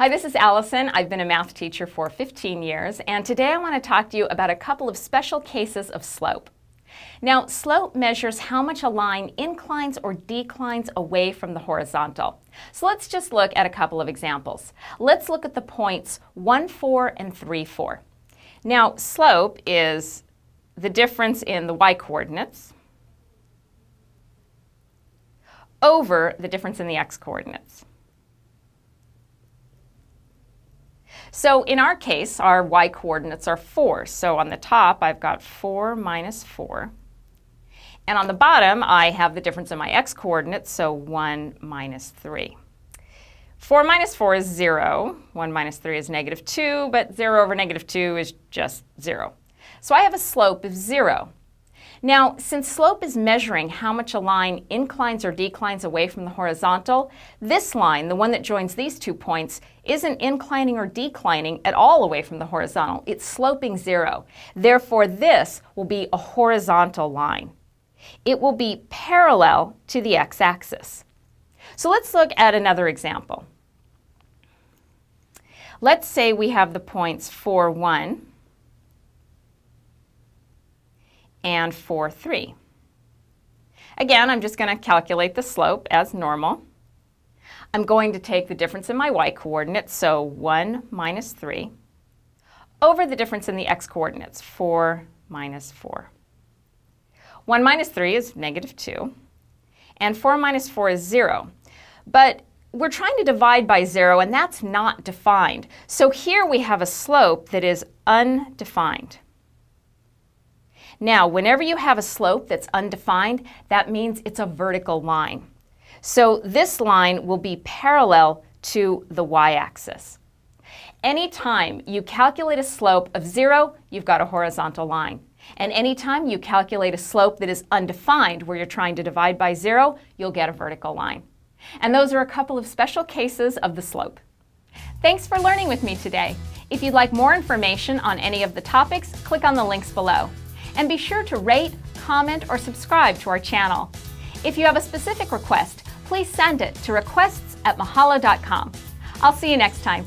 Hi, this is Allison. I've been a math teacher for 15 years, and today I want to talk to you about a couple of special cases of slope. Now, slope measures how much a line inclines or declines away from the horizontal. So let's just look at a couple of examples. Let's look at the points 1, 4, and 3, 4. Now, slope is the difference in the y-coordinates over the difference in the x-coordinates. So in our case, our y-coordinates are 4. So on the top, I've got 4 minus 4. And on the bottom, I have the difference in my x-coordinates, so 1 minus 3. 4 minus 4 is 0. 1 minus 3 is negative 2, but 0 over negative 2 is just 0. So I have a slope of 0. Now, since slope is measuring how much a line inclines or declines away from the horizontal, this line, the one that joins these two points, isn't inclining or declining at all away from the horizontal. It's sloping zero. Therefore, this will be a horizontal line. It will be parallel to the x-axis. So let's look at another example. Let's say we have the points 4, 1, and 4, 3. Again, I'm just going to calculate the slope as normal. I'm going to take the difference in my y-coordinates, so 1 minus 3, over the difference in the x-coordinates, 4 minus 4. 1 minus 3 is negative 2, and 4 minus 4 is 0. But we're trying to divide by 0, and that's not defined. So here we have a slope that is undefined. Now, whenever you have a slope that's undefined, that means it's a vertical line. So this line will be parallel to the y-axis. Anytime you calculate a slope of zero, you've got a horizontal line. And anytime you calculate a slope that is undefined, where you're trying to divide by zero, you'll get a vertical line. And those are a couple of special cases of the slope. Thanks for learning with me today. If you'd like more information on any of the topics, click on the links below. And be sure to rate, comment, or subscribe to our channel. If you have a specific request, please send it to requests at mahalo.com. I'll see you next time.